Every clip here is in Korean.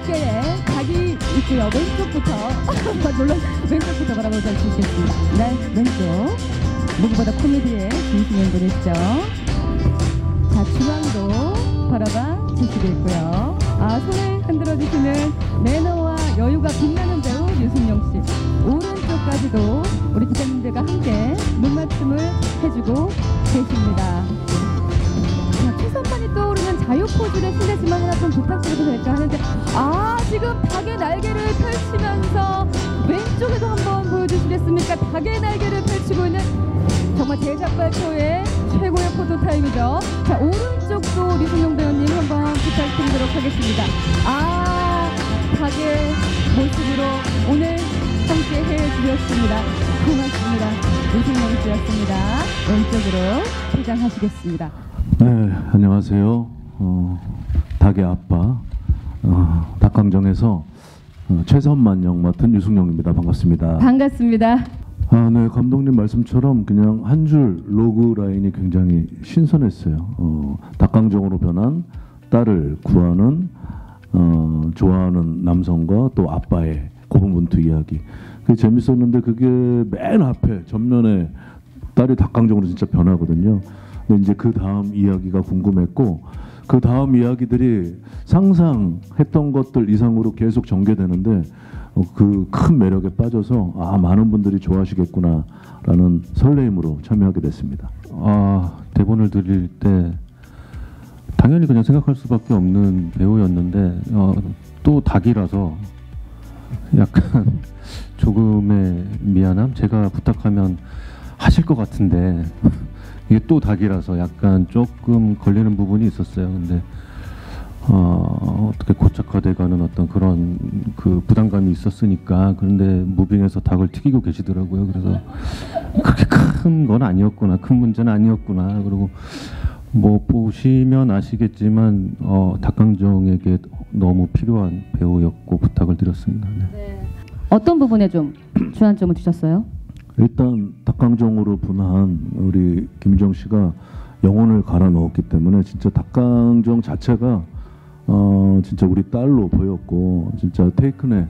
어깨에 닭이 있고요. 왼쪽부터 물론 왼쪽부터 바라볼 수 있겠습니다. 네, 왼쪽. 누구보다 코미디에 진심인 분이시죠. 자, 중앙도 바라봐 주시고 있고요. 아, 손을 흔들어 주시는 매너와 여유가 빛나는 배우 유승용 씨. 오른쪽까지도 우리 기자님들과 함께 눈맞춤을 해주고 계십니다. 자, 최선만이 떠오르는 자유 포즈를 실례지만 하나 좀 부탁드려도 될까 하는데 아 지금 닭의 날개를 펼치면서 왼쪽에도 한번 보여주시겠습니까? 닭의 날개를 펼치고 있는 정말 제작 발표의 최고의 포토 타임이죠. 자 오른쪽도 류승용 배우님 한번 부탁드리도록 하겠습니다. 아 닭의 모습으로 오늘 함께 해주셨습니다. 고맙습니다. 류승용 씨였습니다. 왼쪽으로 퇴장하시겠습니다. 네, 안녕하세요. 어, 닭의 아빠, 어, 닭강정에서 어, 최선만 역 맡은 유승용입니다. 반갑습니다. 반갑습니다. 아, 네, 감독님 말씀처럼 그냥 한 줄 로그 라인이 굉장히 신선했어요. 어, 닭강정으로 변한 딸을 구하는 어, 좋아하는 남성과 또 아빠의 고분분투 이야기. 그게 재밌었는데 그게 맨 앞에 전면에 딸이 닭강정으로 진짜 변하거든요. 이제 그 다음 이야기가 궁금했고 그 다음 이야기들이 상상했던 것들 이상으로 계속 전개되는데 어, 그큰 매력에 빠져서 아 많은 분들이 좋아하시겠구나라는 설레임으로 참여하게 됐습니다. 아 대본을 드릴 때 당연히 그냥 생각할 수밖에 없는 배우였는데 어, 또 닭이라서 약간 조금의 미안함 제가 부탁하면 하실 것 같은데 이게 또 닭이라서 약간 조금 걸리는 부분이 있었어요 근데 어, 어떻게 고착화돼가는 어떤 그런 그 부담감이 있었으니까 그런데 무빙에서 닭을 튀기고 계시더라고요 그래서 그렇게 큰 건 아니었구나 큰 문제는 아니었구나 그리고 뭐 보시면 아시겠지만 어, 닭강정에게 너무 필요한 배우였고 부탁을 드렸습니다. 네. 어떤 부분에 좀 주안점을 주셨어요? 일단 닭강정으로 분한 우리 김정 씨가 영혼을 갈아 넣었기 때문에 진짜 닭강정 자체가 어 진짜 우리 딸로 보였고 진짜 테이큰의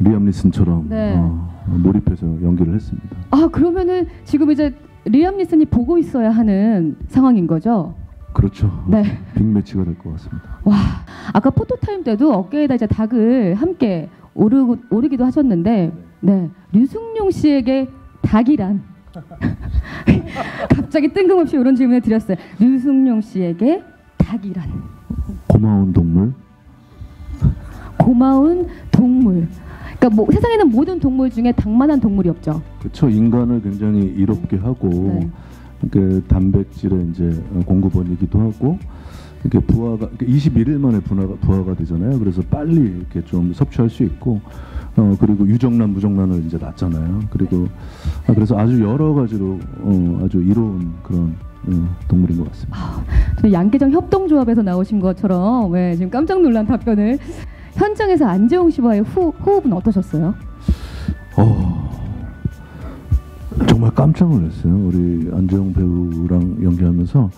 리암 리슨처럼 네. 어, 몰입해서 연기를 했습니다. 아 그러면은 지금 이제 리암 니슨이 보고 있어야 하는 상황인 거죠? 그렇죠. 네. 빅매치가 될 것 같습니다. 와 아까 포토 타임 때도 어깨에다 이제 닭을 함께 오르고 오르기도 하셨는데 네 류승룡 씨에게 닭이란 갑자기 뜬금없이 이런 질문을 드렸어요. 류승룡 씨에게 닭이란 고마운 동물. 고마운 동물. 그러니까 뭐 세상에는 모든 동물 중에 닭만한 동물이 없죠. 그렇죠. 인간을 굉장히 이롭게 하고 네. 그 단백질의 이제 공급원이기도 하고 이렇게 부화가 21일 만에 분화가 부화가 되잖아요. 그래서 빨리 이렇게 좀 섭취할 수 있고 어 그리고 유정란 무정란을 이제 낳잖아요. 그리고 아, 그래서 아주 여러 가지로 어 아주 이로운 그런 어, 동물인 것 같습니다. 저 양계장 협동조합에서 나오신 것처럼 왜 지금 깜짝 놀란 답변을 현장에서 안재홍 씨와의 후, 호흡은 어떠셨어요? 어, 정말 깜짝 놀랐어요. 우리 안재홍 배우랑 연기하면서.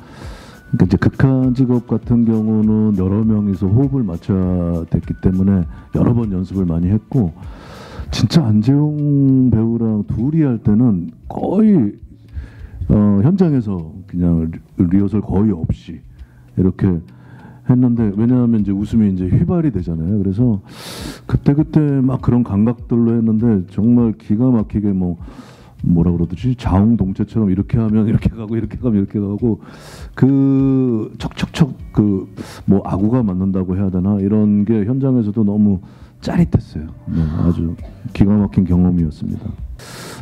그러니까 이제 극한 직업 같은 경우는 여러 명이서 호흡을 맞춰야 됐기 때문에 여러 번 연습을 많이 했고 진짜 안재홍 배우랑 둘이 할 때는 거의 어, 현장에서 그냥 리- 리허설 거의 없이 이렇게 했는데 왜냐하면 이제 웃음이 이제 휘발이 되잖아요. 그래서 그때 그때 막 그런 감각들로 했는데 정말 기가 막히게 뭐 뭐라 그러듯이 자웅동체처럼 이렇게 하면 이렇게 가고 이렇게 가면 이렇게 가고 그 척척척 그 뭐 아구가 맞는다고 해야 되나 이런 게 현장에서도 너무 짜릿했어요. 네, 아주 기가 막힌 경험이었습니다.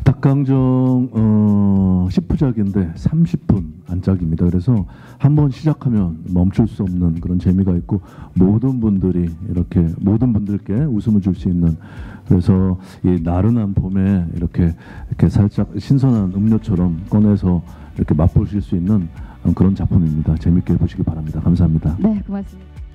닭강정 어, 10부작인데 30분 안짝입니다. 그래서 한번 시작하면 멈출 수 없는 그런 재미가 있고 모든 분들이 이렇게 모든 분들께 웃음을 줄 수 있는 그래서 이 나른한 봄에 이렇게 이렇게 살짝 신선한 음료처럼 꺼내서 이렇게 맛보실 수 있는 그런 작품입니다. 재밌게 보시기 바랍니다. 감사합니다. 네, 고맙습니다.